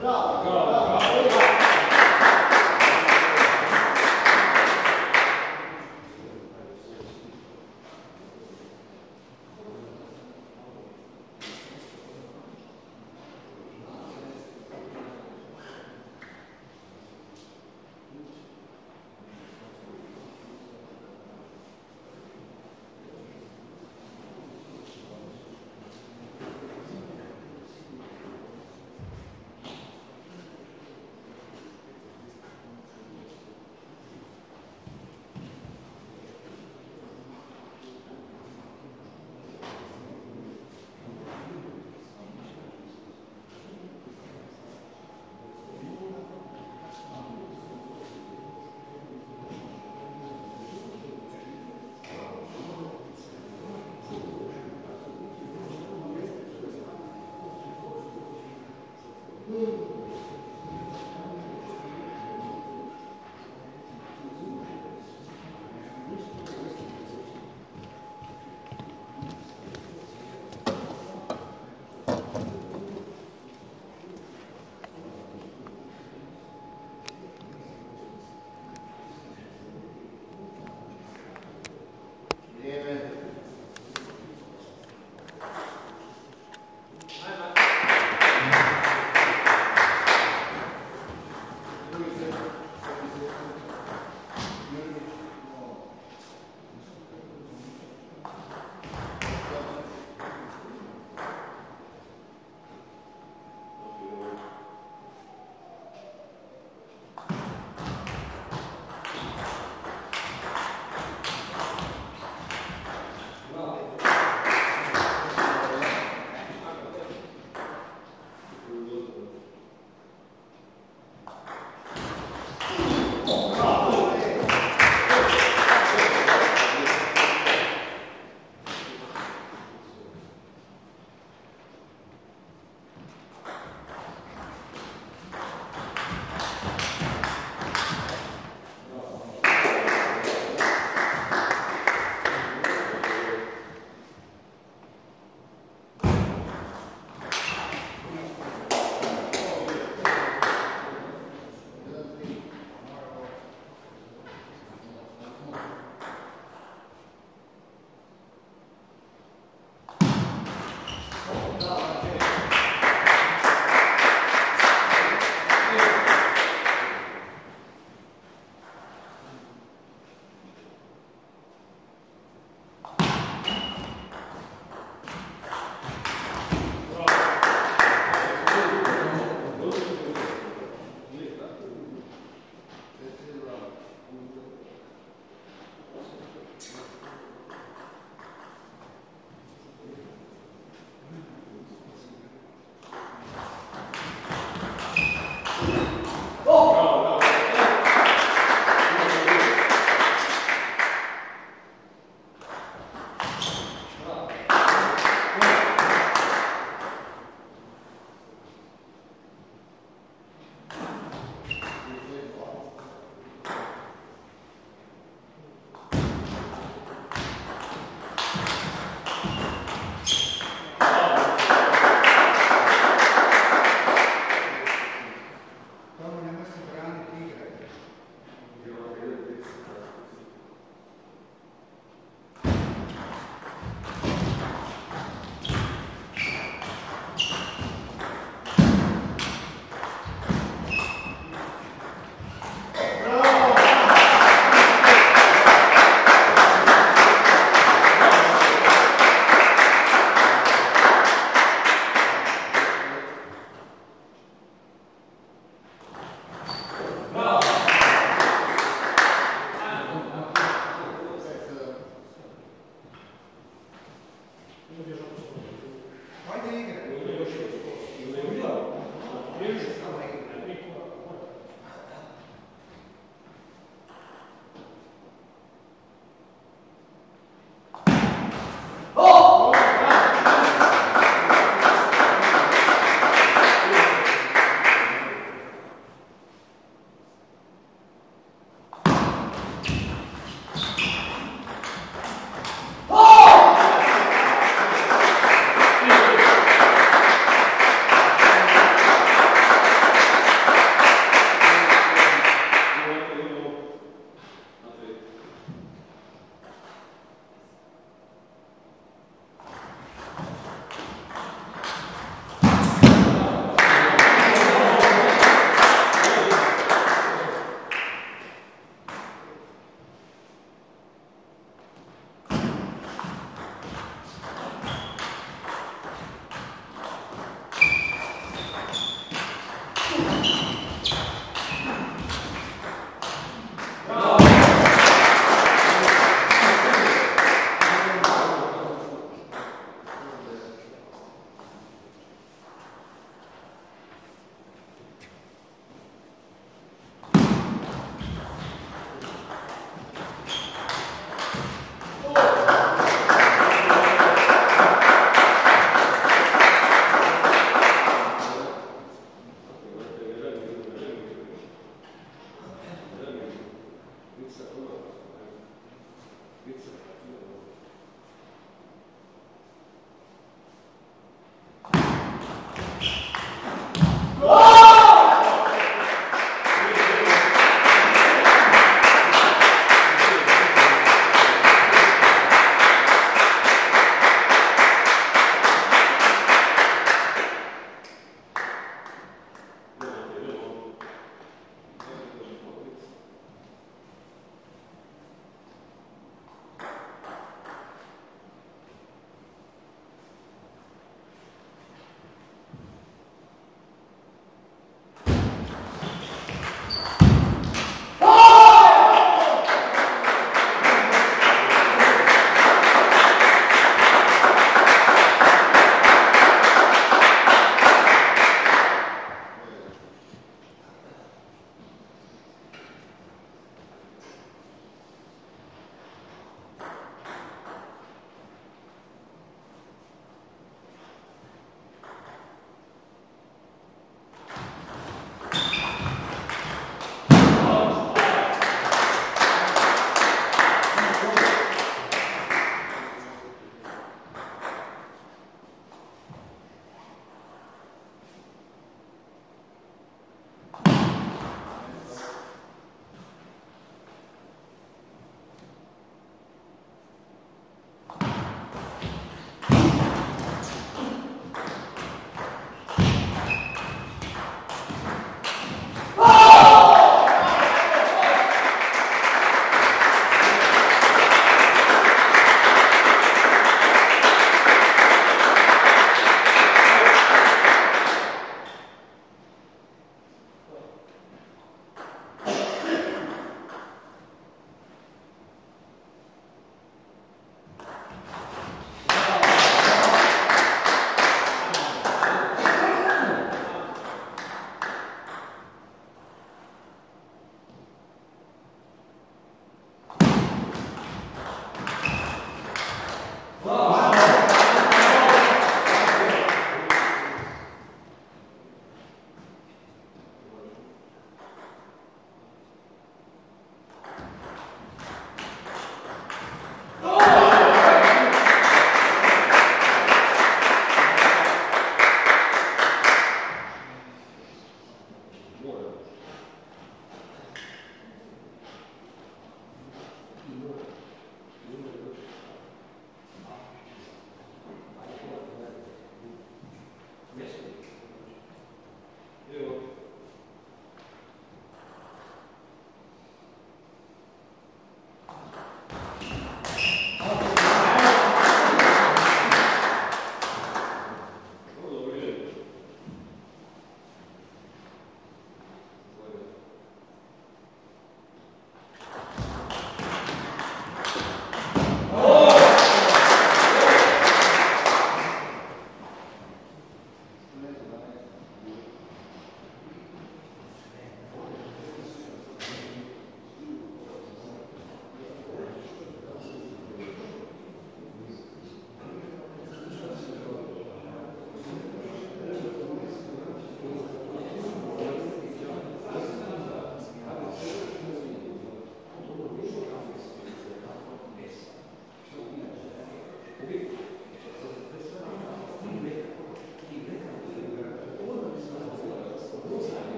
Bravo. Bravo.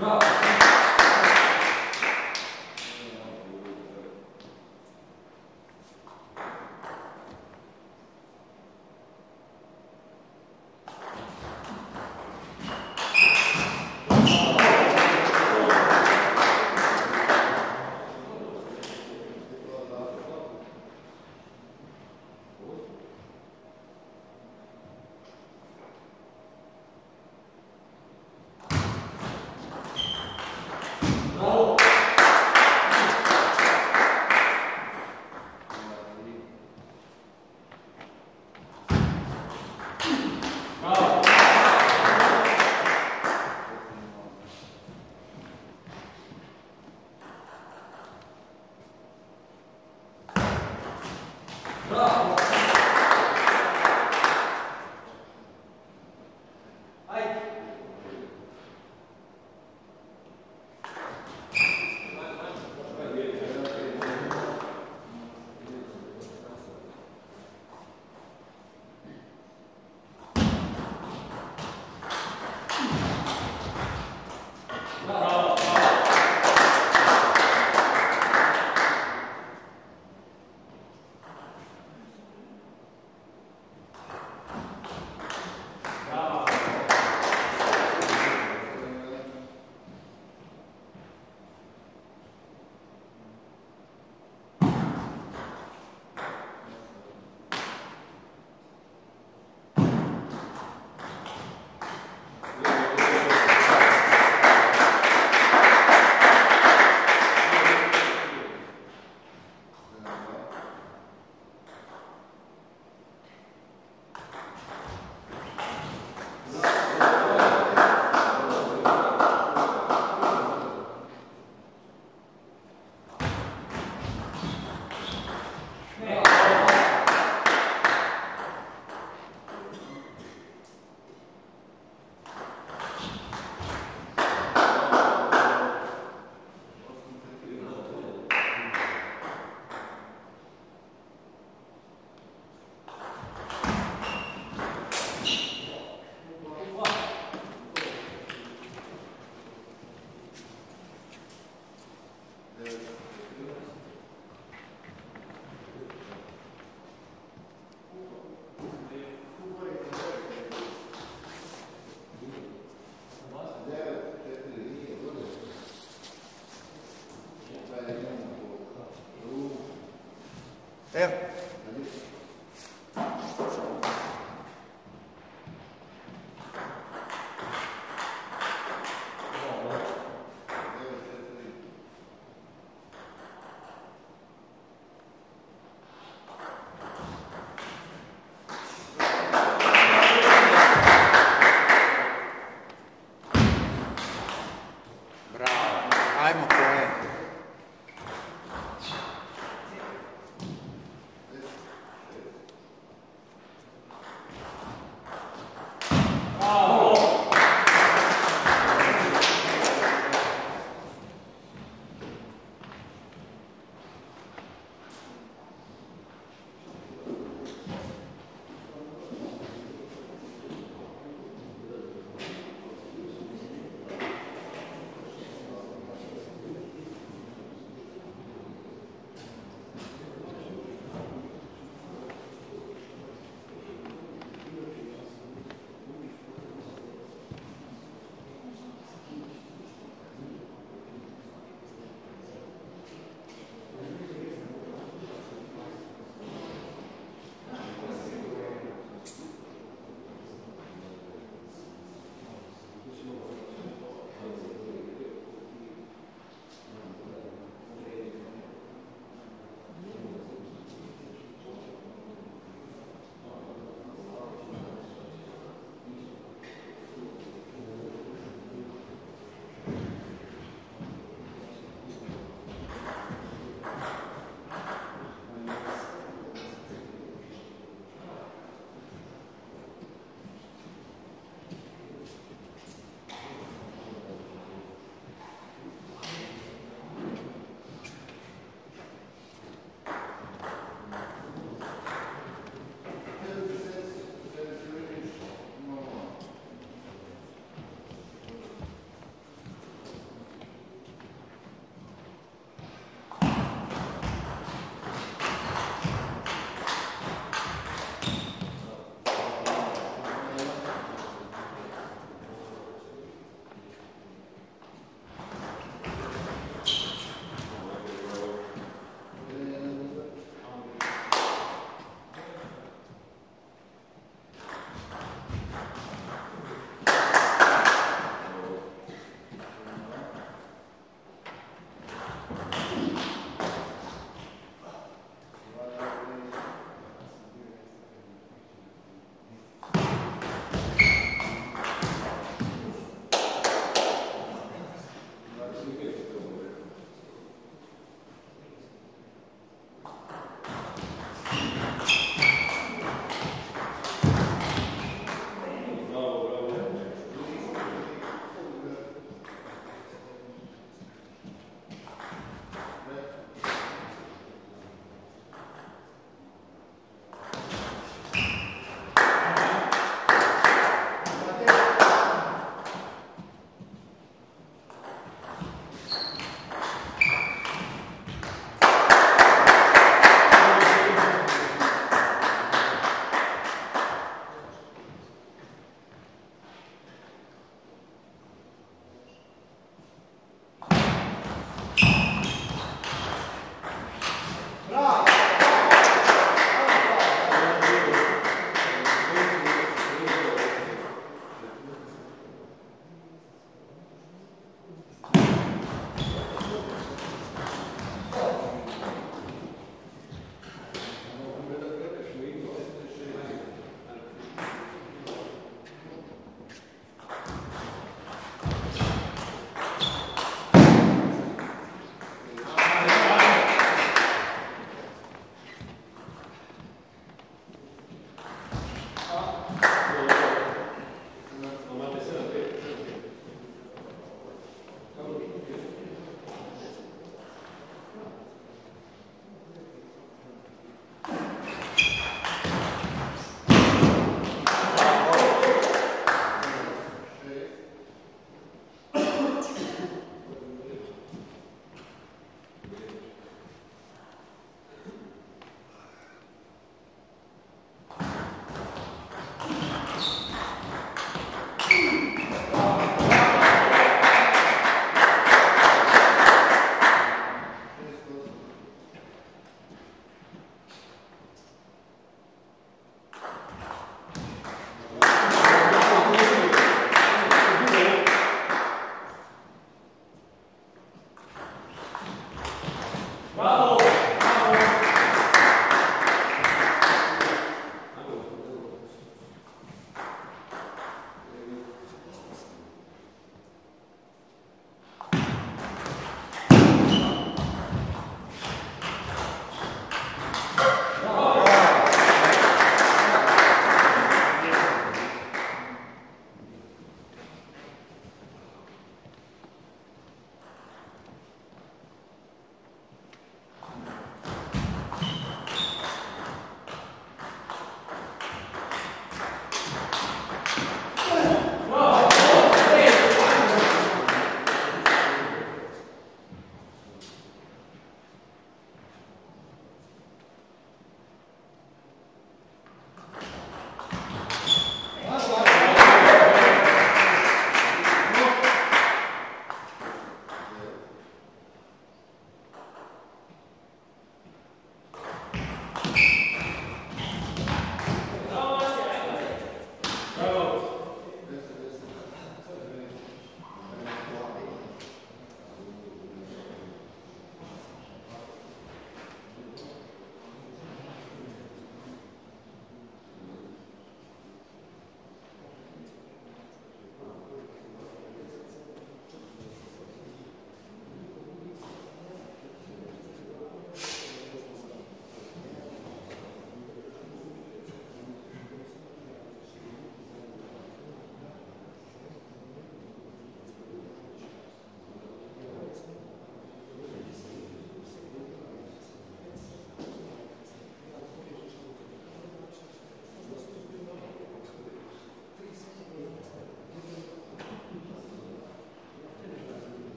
브라보. É.